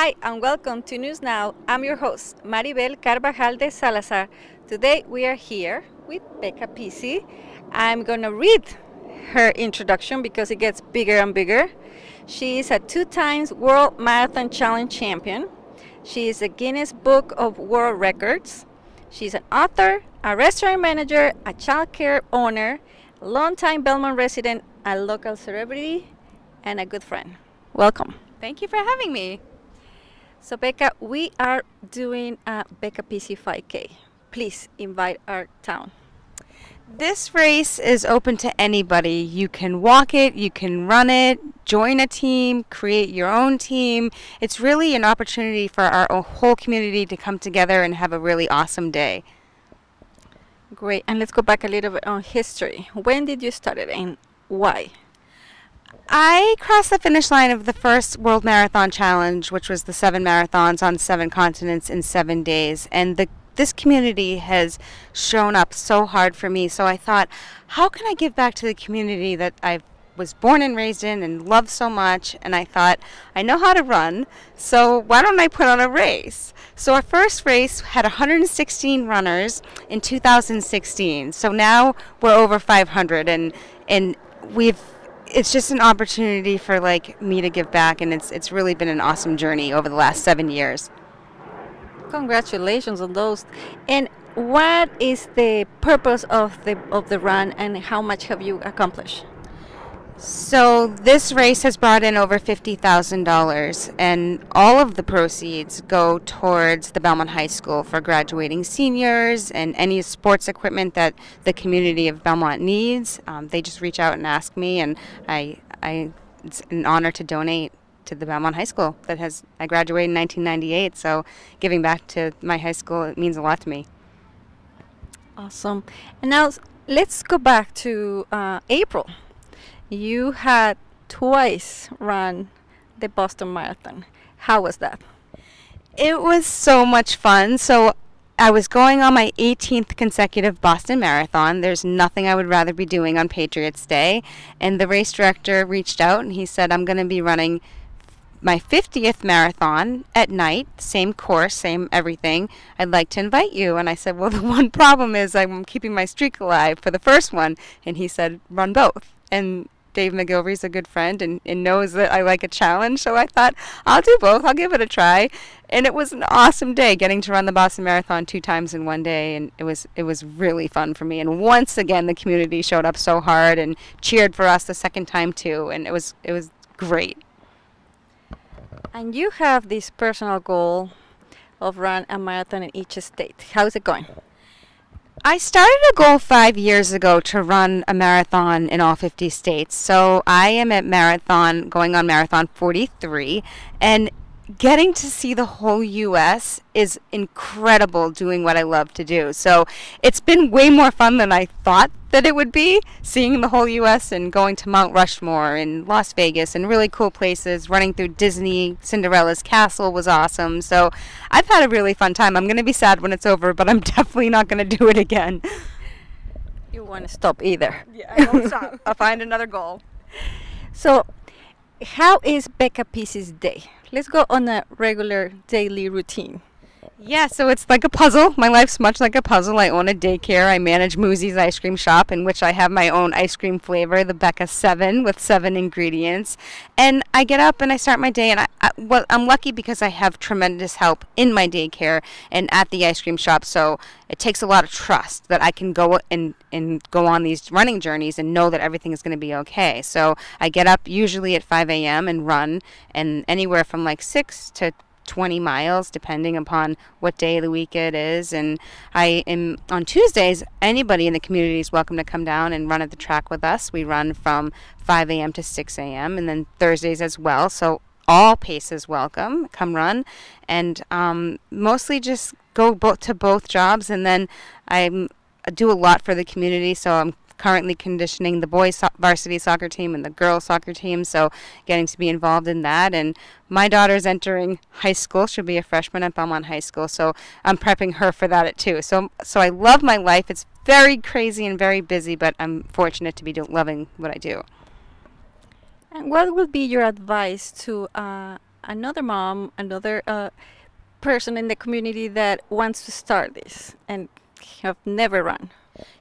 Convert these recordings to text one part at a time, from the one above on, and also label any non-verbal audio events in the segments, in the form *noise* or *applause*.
Hi and welcome to News Now. I'm your host, Maribel Carvajal de Salazar. Today we are here with Becca Pizzi. I'm going to read her introduction because it gets bigger and bigger. She is a two times World Marathon Challenge champion. She is a Guinness Book of World Records. She's an author, a restaurant manager, a childcare owner, longtime Belmont resident, a local celebrity, and a good friend. Welcome. Thank you for having me. So Becca, we are doing a Becca Pizzi 5K. Please invite our town. This race is open to anybody. You can walk it, you can run it, join a team, create your own team. It's really an opportunity for our whole community to come together and have a really awesome day. Great. And let's go back a little bit on history. When did you start it and why? I crossed the finish line of the first World Marathon Challenge, which was the seven marathons on seven continents in seven days. And the this community has shown up so hard for me. So I thought, how can I give back to the community that I was born and raised in and love so much? And I thought, I know how to run, so why don't I put on a race? So our first race had 116 runners in 2016. So now we're over 500, and and we've it's just an opportunity for like me to give back and it's it's really been an awesome journey over the last seven years. Congratulations on those. And what is the purpose of the of the run and how much have you accomplished so this race has brought in over $50,000 and all of the proceeds go towards the Belmont High School for graduating seniors and any sports equipment that the community of Belmont needs. Um, they just reach out and ask me and I, I, it's an honor to donate to the Belmont High School that has, I graduated in 1998 so giving back to my high school it means a lot to me. Awesome. And now let's go back to uh, April you had twice run the Boston Marathon. How was that? It was so much fun. So I was going on my 18th consecutive Boston Marathon. There's nothing I would rather be doing on Patriots Day. And the race director reached out and he said, I'm going to be running my 50th marathon at night, same course, same everything. I'd like to invite you. And I said, Well, *laughs* the one problem is I'm keeping my streak alive for the first one. And he said, Run both. And Dave McGillivray's a good friend and, and knows that I like a challenge. So I thought, I'll do both. I'll give it a try. And it was an awesome day getting to run the Boston Marathon two times in one day. And it was, it was really fun for me. And once again, the community showed up so hard and cheered for us the second time too. And it was, it was great. And you have this personal goal of run a marathon in each state. How's it going? I started a goal five years ago to run a marathon in all 50 states. So I am at marathon, going on marathon 43, and getting to see the whole U.S. is incredible doing what I love to do. So it's been way more fun than I thought that it would be, seeing the whole U.S. and going to Mount Rushmore and Las Vegas and really cool places. Running through Disney, Cinderella's castle was awesome. So I've had a really fun time. I'm going to be sad when it's over, but I'm *laughs* definitely not going to do it again. You want to stop either. Yeah, I won't stop. *laughs* I'll find another goal. So, how is Becca Pizzi's day? Let's go on a regular daily routine. Yeah, so it's like a puzzle. My life's much like a puzzle. I own a daycare. I manage Moozy's ice cream shop, in which I have my own ice cream flavor, the Becca 7, with seven ingredients. And I get up and I start my day, and I, I, well, I'm lucky because I have tremendous help in my daycare and at the ice cream shop. So it takes a lot of trust that I can go and, and go on these running journeys and know that everything is going to be okay. So I get up usually at 5 a.m. and run, and anywhere from like 6 to 20 miles depending upon what day of the week it is. And i am on tuesdays anybody in the community is welcome to come down and run at the track with us. We run from 5 a.m to 6 a.m and then thursdays as well. So all paces welcome. Come run. And um, mostly just go both to both jobs. And then i do a lot for the community so i'm currently conditioning the boys so varsity soccer team and the girls soccer team, so getting to be involved in that. And my daughter's entering high school; she'll be a freshman at Belmont High School, so I'm prepping her for that too. So, so I love my life. It's very crazy and very busy, but I'm fortunate to be loving what I do. And what would be your advice to uh, another mom, another uh, person in the community that wants to start this and have never run?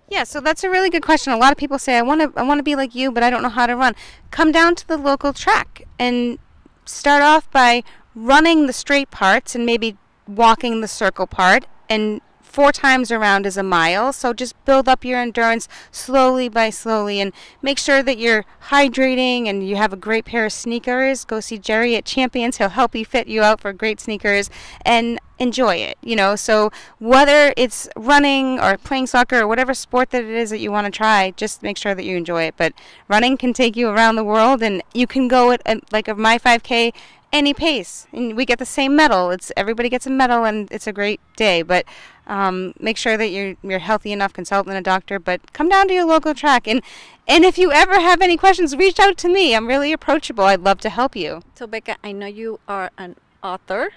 Yeah, so that's a really good question. A lot of people say I want to I want to be like you, but I don't know how to run. Come down to the local track and start off by running the straight parts and maybe walking the circle part and four times around is a mile. So just build up your endurance slowly by slowly and make sure that you're hydrating and you have a great pair of sneakers. Go see Jerry at Champions. He'll help you fit you out for great sneakers and enjoy it. You know, so whether it's running or playing soccer or whatever sport that it is that you want to try, just make sure that you enjoy it. But running can take you around the world and you can go at, like my 5K any pace. And we get the same medal. It's everybody gets a medal and it's a great day. But um, make sure that you're you're healthy enough consult a doctor but come down to your local track. And and if you ever have any questions reach out to me. I'm really approachable. I'd love to help you. So becca i know you are an author.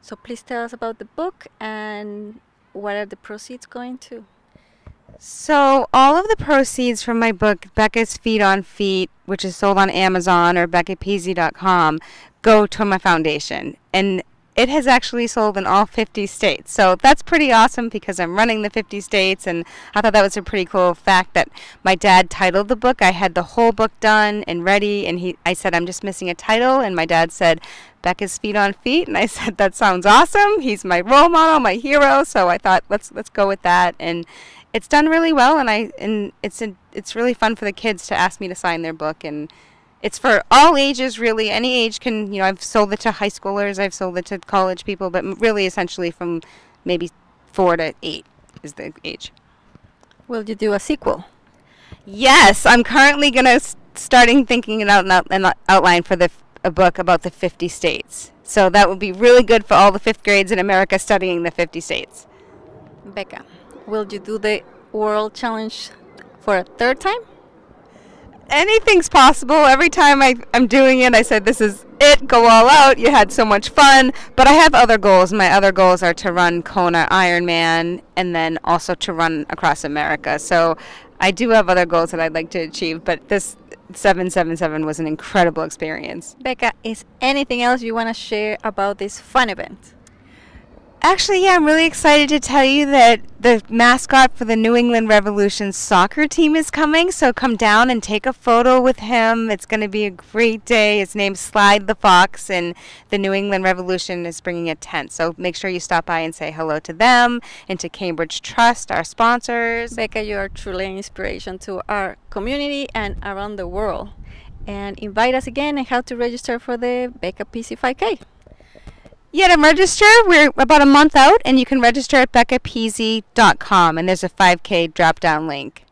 So please tell us about the book and what are the proceeds going to so all of the proceeds from my book becca's feet on feet which is sold on amazon or beccapizzi.com go to my foundation. And it has actually sold in all 50 states. So that's pretty awesome because I'm running the 50 states and I thought that was a pretty cool fact that my dad titled the book. I had the whole book done and ready and he I said I'm just missing a title and my dad said Becca's feet on feet and I *laughs* said that sounds awesome. He's my role model, my hero, so I thought let's let's go with that and it's done really well and I and it's it's really fun for the kids to ask me to sign their book and it's for all ages really. Any age can you know i've sold it to high schoolers i've sold it to college people but really essentially from maybe four to eight is the age. Will you do a sequel? Yes i'm currently going to starting thinking it out an outline for the a book about the 50 states. So that would be really good for all the fifth grades in america studying the 50 states. Becca will you do the world challenge for a third time anything's possible. Every time I, I'm doing it, I said, This is it, go all out. You had so much fun. But I have other goals. My other goals are to run Kona Ironman and then also to run across America. So I do have other goals that I'd like to achieve, but this 777 was an incredible experience. Becca, is anything else you want to share about this fun event? Actually, yeah, I'm really excited to tell you that the mascot for the New England Revolution soccer team is coming. So come down and take a photo with him. It's going to be a great day. His name's Slide the Fox, and the New England Revolution is bringing a tent. So make sure you stop by and say hello to them and to Cambridge Trust, our sponsors. Becca, you are truly an inspiration to our community and around the world. And invite us again and how to register for the Becca Pizzi 5K. Yeah, to register, we're about a month out, and you can register at beccapizzi.com, and there's a 5K drop down link.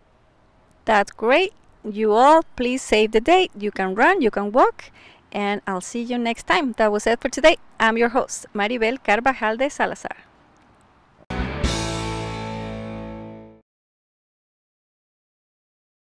That's great. You all, please save the date. You can run, you can walk, and I'll see you next time. That was it for today. I'm your host, Maribel Carvajal de Salazar.